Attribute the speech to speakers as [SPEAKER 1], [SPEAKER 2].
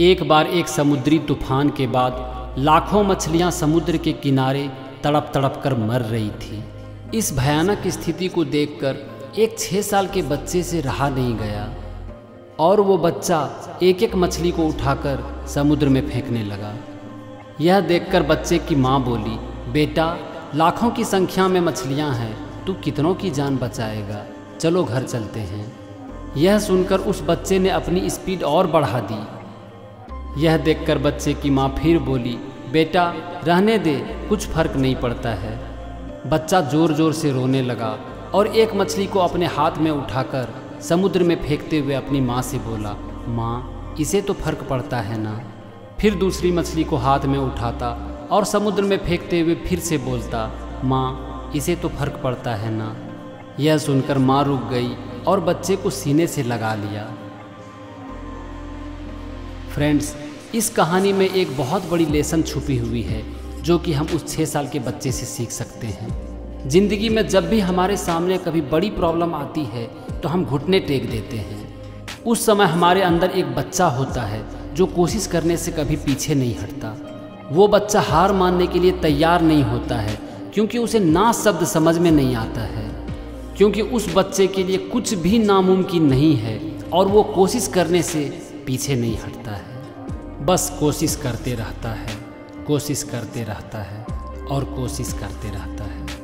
[SPEAKER 1] एक बार एक समुद्री तूफ़ान के बाद लाखों मछलियाँ समुद्र के किनारे तड़प तड़प कर मर रही थी। इस भयानक स्थिति को देखकर एक छः साल के बच्चे से रहा नहीं गया और वो बच्चा एक एक मछली को उठाकर समुद्र में फेंकने लगा। यह देखकर बच्चे की माँ बोली, बेटा, लाखों की संख्या में मछलियाँ हैं, तू कितनों की जान बचाएगा? चलो घर चलते हैं। यह सुनकर उस बच्चे ने अपनी स्पीड और बढ़ा दी। यह देखकर बच्चे की माँ फिर बोली, बेटा, रहने दे, कुछ फ़र्क नहीं पड़ता है। बच्चा ज़ोर ज़ोर से रोने लगा और एक मछली को अपने हाथ में उठाकर समुद्र में फेंकते हुए अपनी माँ से बोला, माँ, इसे तो फ़र्क पड़ता है ना? फिर दूसरी मछली को हाथ में उठाता और समुद्र में फेंकते हुए फिर से बोलता, माँ, इसे तो फ़र्क पड़ता है ना? यह सुनकर माँ रुक गई और बच्चे को सीने से लगा लिया। फ्रेंड्स इस कहानी में एक बहुत बड़ी लेसन छुपी हुई है, जो कि हम उस छः साल के बच्चे से सीख सकते हैं। ज़िंदगी में जब भी हमारे सामने कभी बड़ी प्रॉब्लम आती है तो हम घुटने टेक देते हैं। उस समय हमारे अंदर एक बच्चा होता है, जो कोशिश करने से कभी पीछे नहीं हटता। वो बच्चा हार मानने के लिए तैयार नहीं होता है, क्योंकि उसे ना शब्द समझ में नहीं आता है। क्योंकि उस बच्चे के लिए कुछ भी नामुमकिन नहीं है, और वो कोशिश करने से पीछे नहीं हटता है। बस कोशिश करते रहता है कोशिश करते रहता है और कोशिश करते रहता है।